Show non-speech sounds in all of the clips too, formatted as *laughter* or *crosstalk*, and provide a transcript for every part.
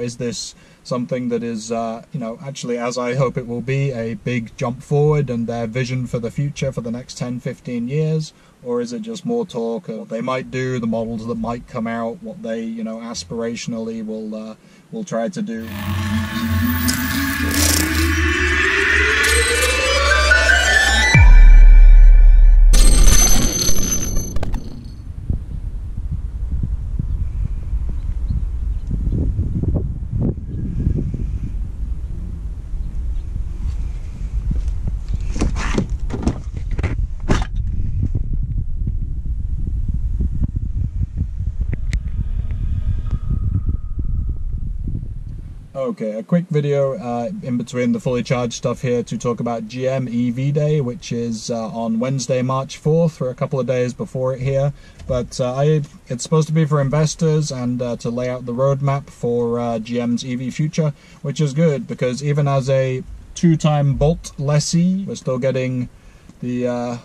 Is this something that is, uh, you know, actually, as I hope it will be, a big jump forward and their vision for the future for the next 10, 15 years? Or is it just more talk of what they might do, the models that might come out, what they, you know, aspirationally will, uh, will try to do? Okay, a quick video uh, in between the fully charged stuff here to talk about GM EV Day, which is uh, on Wednesday, March 4th, for a couple of days before it here. But uh, I, it's supposed to be for investors and uh, to lay out the roadmap for uh, GM's EV future, which is good because even as a two-time Bolt lessee, we're still getting the uh,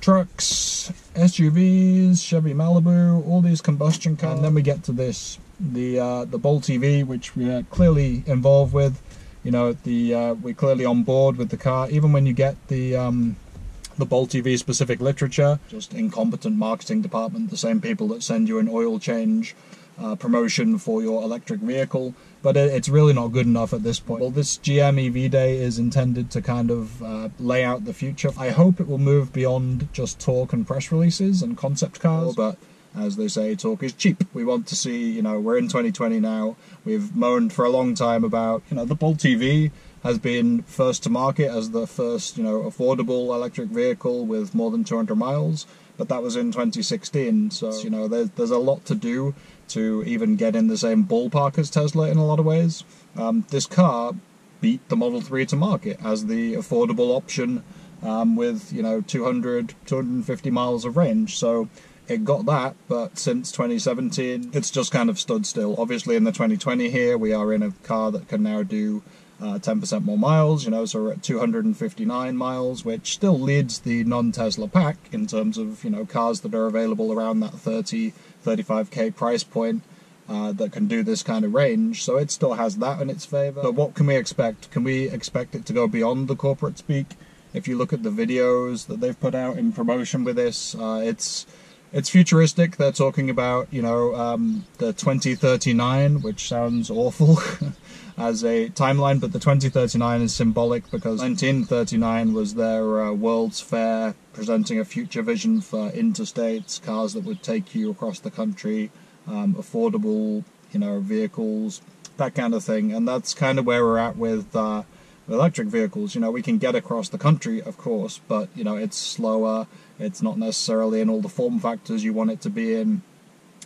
trucks, SUVs, Chevy Malibu, all these combustion cars, and then we get to this the uh, the Bolt EV, which we are clearly involved with. You know, the uh, we're clearly on board with the car. Even when you get the um, the Bolt EV specific literature, just incompetent marketing department, the same people that send you an oil change uh, promotion for your electric vehicle. But it, it's really not good enough at this point. Well, this GM EV Day is intended to kind of uh, lay out the future. I hope it will move beyond just talk and press releases and concept cars, but as they say, talk is cheap. We want to see, you know, we're in 2020 now. We've moaned for a long time about, you know, the Bolt EV has been first to market as the first, you know, affordable electric vehicle with more than 200 miles, but that was in 2016. So, you know, there's, there's a lot to do to even get in the same ballpark as Tesla in a lot of ways. Um, this car beat the Model 3 to market as the affordable option um, with, you know, 200, 250 miles of range. So, it got that, but since 2017, it's just kind of stood still. Obviously, in the 2020 here, we are in a car that can now do uh, 10% more miles, you know, so we're at 259 miles, which still leads the non-Tesla pack in terms of, you know, cars that are available around that 30, 35k price point. Uh, that can do this kind of range, so it still has that in its favor. But what can we expect? Can we expect it to go beyond the corporate speak? If you look at the videos that they've put out in promotion with this, uh, it's it's futuristic. They're talking about, you know, um, the 2039, which sounds awful *laughs* as a timeline, but the 2039 is symbolic because 1939 was their uh, World's Fair presenting a future vision for interstates, cars that would take you across the country, um, affordable, you know, vehicles, that kind of thing. And that's kind of where we're at with uh, electric vehicles. You know, we can get across the country, of course, but, you know, it's slower it's not necessarily in all the form factors you want it to be in.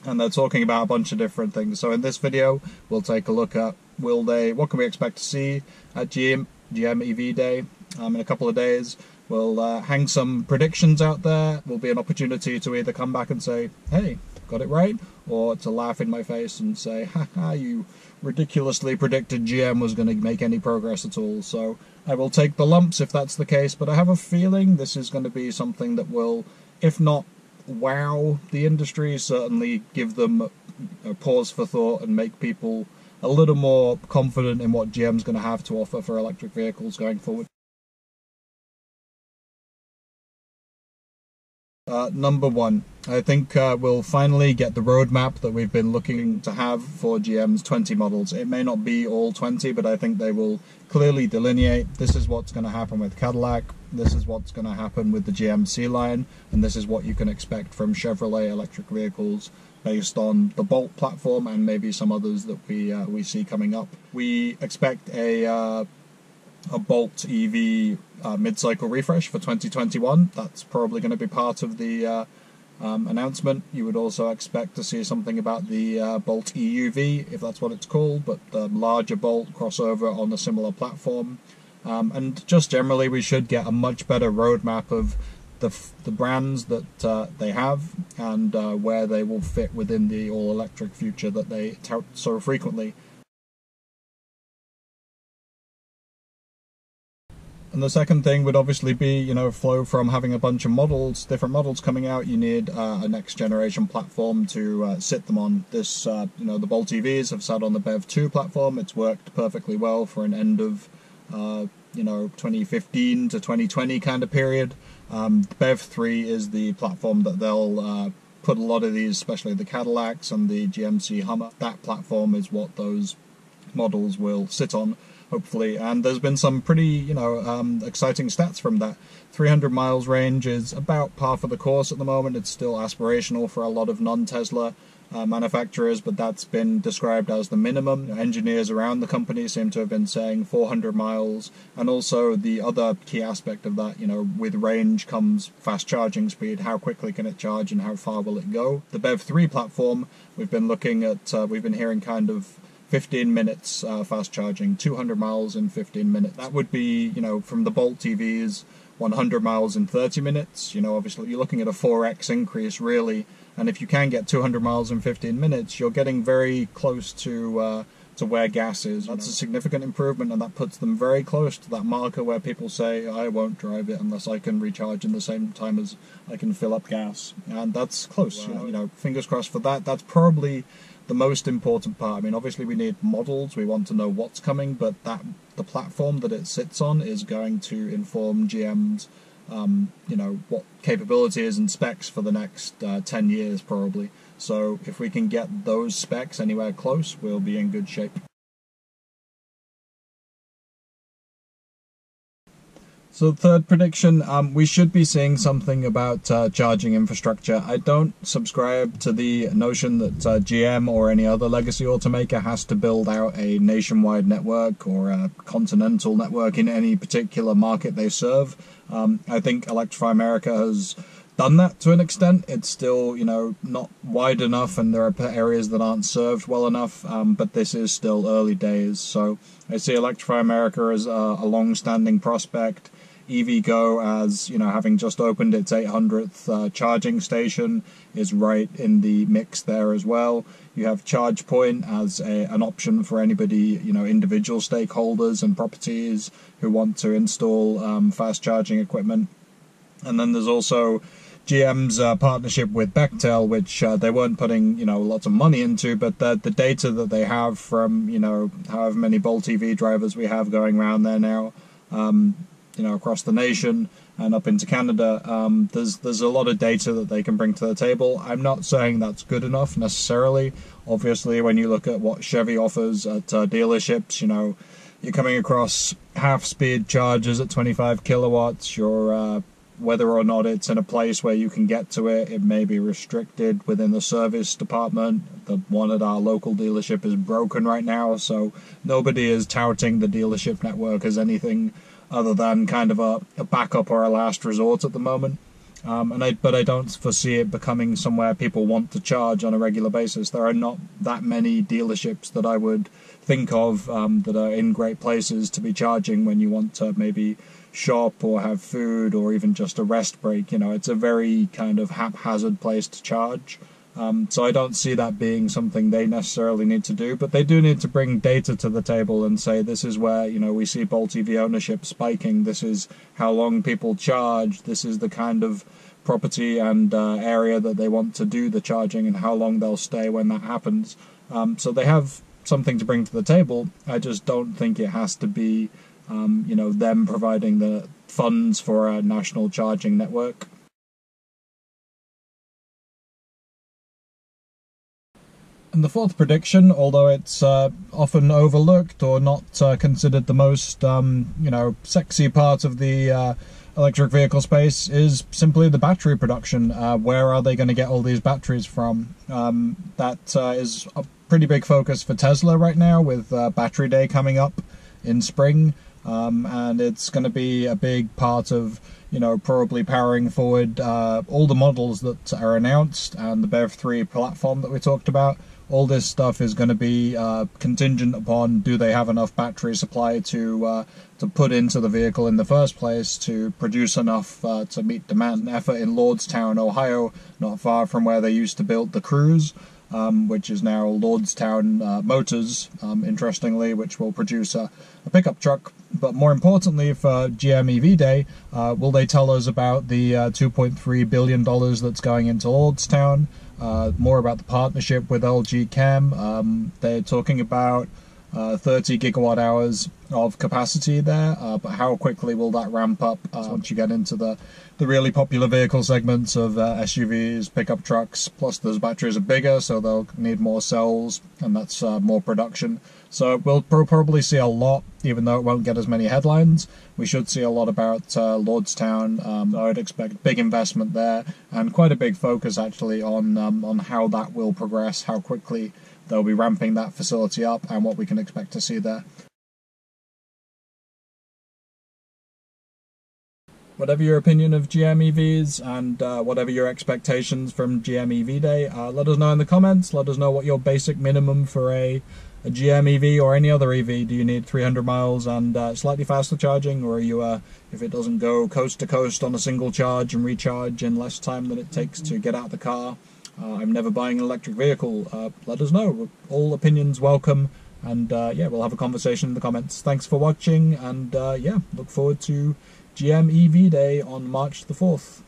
And they're talking about a bunch of different things. So in this video, we'll take a look at will they, what can we expect to see at GM, GM EV Day um, in a couple of days. We'll uh, hang some predictions out there. Will be an opportunity to either come back and say, hey, got it right, or to laugh in my face and say, "Ha ha, you ridiculously predicted GM was going to make any progress at all. So I will take the lumps if that's the case, but I have a feeling this is going to be something that will, if not wow the industry, certainly give them a pause for thought and make people a little more confident in what GM's going to have to offer for electric vehicles going forward. Uh, number one, I think uh, we'll finally get the roadmap that we've been looking to have for GM's 20 models. It may not be all 20, but I think they will clearly delineate this is what's going to happen with Cadillac, this is what's going to happen with the GMC line, and this is what you can expect from Chevrolet electric vehicles based on the Bolt platform and maybe some others that we uh, we see coming up. We expect a uh, a Bolt EV uh, mid-cycle refresh for 2021. That's probably going to be part of the uh, um, announcement. You would also expect to see something about the uh, Bolt EUV, if that's what it's called, but the larger Bolt crossover on a similar platform. Um, and just generally, we should get a much better roadmap of the, the brands that uh, they have and uh, where they will fit within the all-electric future that they tout so frequently. And the second thing would obviously be, you know, flow from having a bunch of models, different models coming out. You need uh, a next generation platform to uh, sit them on. This, uh, you know, the Bolt EVs have sat on the Bev 2 platform. It's worked perfectly well for an end of, uh, you know, 2015 to 2020 kind of period. Um, Bev 3 is the platform that they'll uh, put a lot of these, especially the Cadillacs and the GMC Hummer. That platform is what those models will sit on hopefully. And there's been some pretty, you know, um, exciting stats from that. 300 miles range is about par for the course at the moment. It's still aspirational for a lot of non-Tesla uh, manufacturers, but that's been described as the minimum. Engineers around the company seem to have been saying 400 miles, and also the other key aspect of that, you know, with range comes fast charging speed. How quickly can it charge, and how far will it go? The Bev 3 platform, we've been looking at, uh, we've been hearing kind of 15 minutes uh, fast charging, 200 miles in 15 minutes. That would be, you know, from the Bolt EVs, 100 miles in 30 minutes. You know, obviously you're looking at a 4x increase, really. And if you can get 200 miles in 15 minutes, you're getting very close to uh, to where gas is. That's a significant improvement, and that puts them very close to that marker where people say, "I won't drive it unless I can recharge in the same time as I can fill up gas." And that's close. Wow. You, know, you know, fingers crossed for that. That's probably the most important part. I mean, obviously we need models. We want to know what's coming, but that the platform that it sits on is going to inform GM's, um, you know, what capabilities and specs for the next uh, ten years probably. So if we can get those specs anywhere close, we'll be in good shape. So third prediction, um, we should be seeing something about uh, charging infrastructure. I don't subscribe to the notion that uh, GM or any other legacy automaker has to build out a nationwide network or a continental network in any particular market they serve. Um, I think Electrify America has done that to an extent. It's still, you know, not wide enough, and there are areas that aren't served well enough. Um, but this is still early days, so I see Electrify America as a, a long-standing prospect. EVgo, as you know, having just opened its 800th uh, charging station, is right in the mix there as well. You have ChargePoint as a, an option for anybody, you know, individual stakeholders and properties who want to install um, fast charging equipment. And then there's also GM's uh, partnership with Bechtel, which uh, they weren't putting you know lots of money into, but the the data that they have from you know however many Bolt EV drivers we have going around there now, um, you know across the nation and up into Canada, um, there's there's a lot of data that they can bring to the table. I'm not saying that's good enough necessarily. Obviously, when you look at what Chevy offers at uh, dealerships, you know you're coming across half speed chargers at 25 kilowatts. You're uh, whether or not it's in a place where you can get to it, it may be restricted within the service department. The one at our local dealership is broken right now, so nobody is touting the dealership network as anything other than kind of a, a backup or a last resort at the moment. Um, and I, but I don't foresee it becoming somewhere people want to charge on a regular basis. There are not that many dealerships that I would think of um, that are in great places to be charging when you want to maybe shop or have food or even just a rest break. You know, it's a very kind of haphazard place to charge. Um, so I don't see that being something they necessarily need to do, but they do need to bring data to the table and say this is where you know we see Bolt EV ownership spiking. This is how long people charge. This is the kind of property and uh, area that they want to do the charging and how long they'll stay when that happens. Um, so they have something to bring to the table. I just don't think it has to be um, you know, them providing the funds for a national charging network. And the fourth prediction, although it's uh, often overlooked or not uh, considered the most, um, you know, sexy part of the uh, electric vehicle space, is simply the battery production. Uh, where are they going to get all these batteries from? Um, that uh, is a pretty big focus for Tesla right now, with uh, Battery Day coming up in spring um, and it's going to be a big part of you know probably powering forward uh, all the models that are announced and the Bev 3 platform that we talked about. All this stuff is going to be uh, contingent upon do they have enough battery supply to uh, to put into the vehicle in the first place to produce enough uh, to meet demand. An effort in Lordstown, Ohio, not far from where they used to build the Cruze. um, which is now Lordstown uh, Motors, um, interestingly, which will produce a, a, pickup truck. But more importantly, for GM EV Day, uh, will they tell us about the uh, $2.3 billion that's going into Lordstown? Uh, more about the partnership with LG Chem. Um, they're talking about uh, 30 gigawatt hours of capacity there, uh, but how quickly will that ramp up uh, once you get into the, the really popular vehicle segments of uh, SUVs, pickup trucks, plus those batteries are bigger, so they'll need more cells, and that's uh, more production. So we'll probably see a lot, even though it won't get as many headlines. We should see a lot about uh, Lordstown. Um, I would expect big investment there, and quite a big focus actually on um, on how that will progress, how quickly they'll be ramping that facility up and what we can expect to see there. Whatever your opinion of GM EVs and uh, whatever your expectations from GM EV Day, uh, let us know in the comments. Let us know what your basic minimum for a, a GM EV or any other EV. Do you need 300 miles and uh, slightly faster charging, or are you, uh, if it doesn't go coast to coast on a single charge and recharge in less time than it takes to get out the car? Uh, I'm never buying an electric vehicle. Uh, let us know. All opinions welcome. And uh, yeah, we'll have a conversation in the comments. Thanks for watching. And uh, yeah, look forward to GM EV Day on March the 4th.